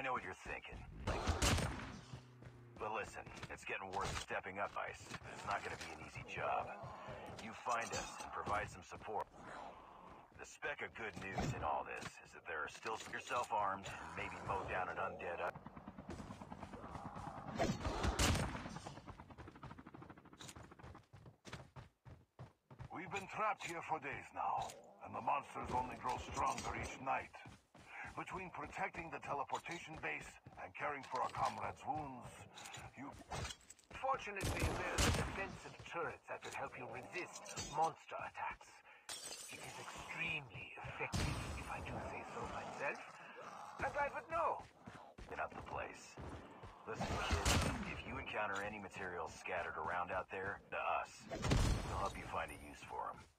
I know what you're thinking. But listen, it's getting worse stepping up, Ice. It's not gonna be an easy job. You find us and provide some support. The speck of good news in all this is that there are still yourself armed and maybe mow down an undead. We've been trapped here for days now, and the monsters only grow stronger each night. Between protecting the teleportation base and caring for our comrades' wounds, you... Fortunately, there's a defensive turret that will help you resist monster attacks. It is extremely effective, if I do say so myself. And I would know. Get up the place. Listen, kid, if you encounter any materials scattered around out there, to us. We'll help you find a use for them.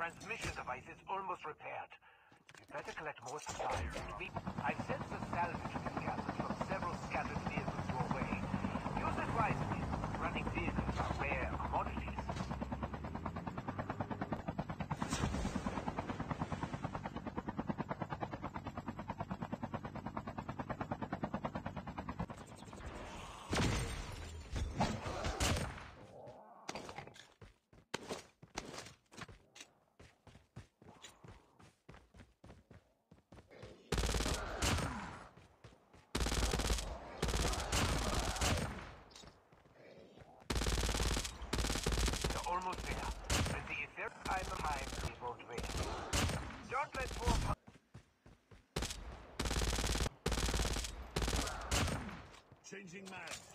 Transmission device is almost repaired. You better collect more supplies. I've sent the salvage been gathered from several scattered vehicles your way. Use it wisely. Running vehicles Changing mag!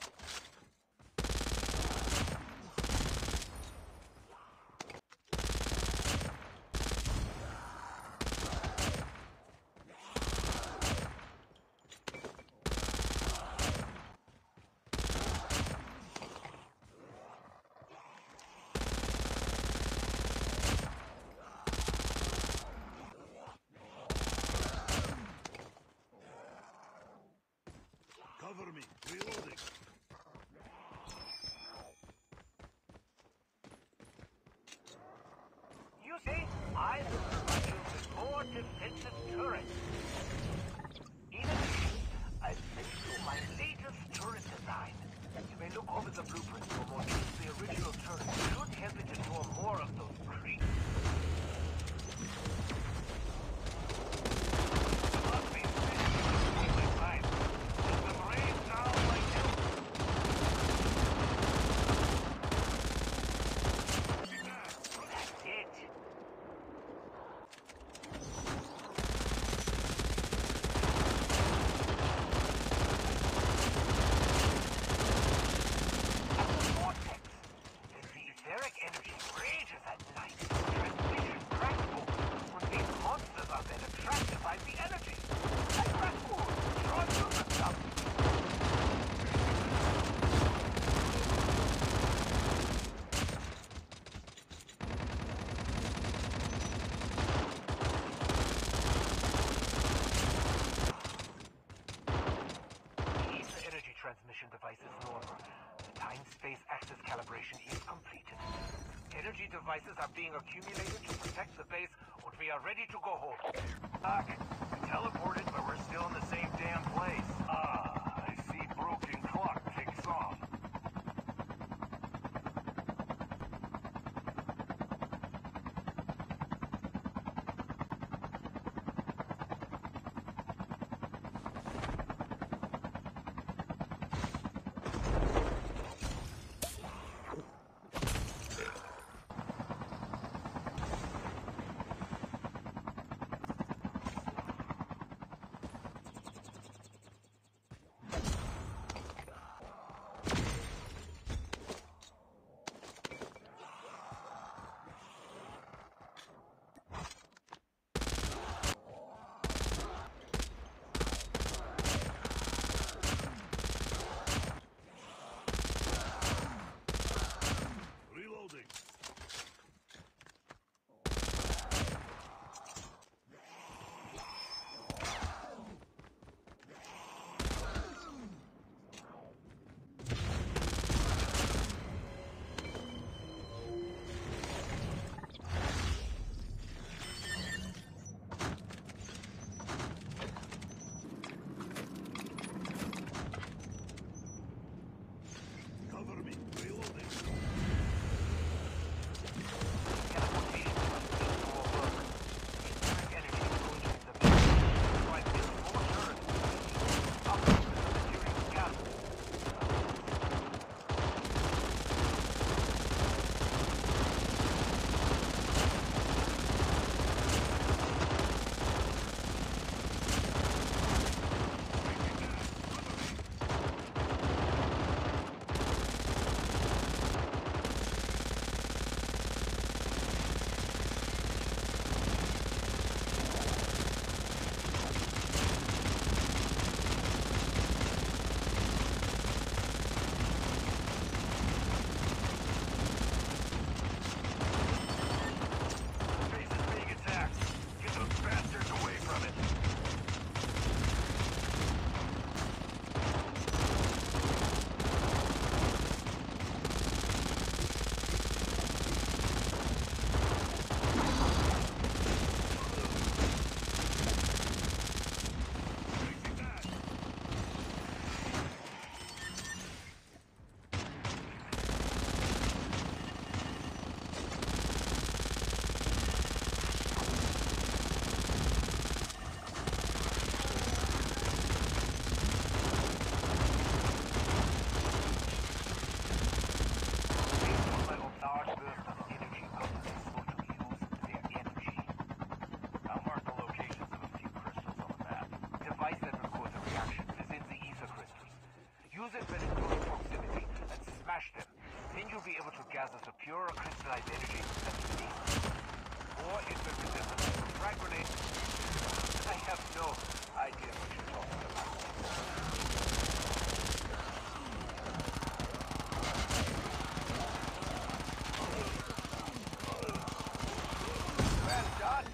Cover me! Reloading! You see, I will provide you with more defensive turrets. Devices are being accumulated to protect the base, and we are ready to go home. Ah, Fuck! We teleported, but we're still in the same damn place. visit them in close proximity and smash them. Then you'll be able to gather the pure crystallized energy that's beneath them. Or it will resemble a frag grenade. I have no idea what you're talking about. Well done!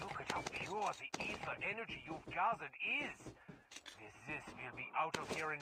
Look at how pure the ether energy you've gathered is! with this, we'll be out of here in...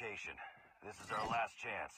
location. This is our last chance.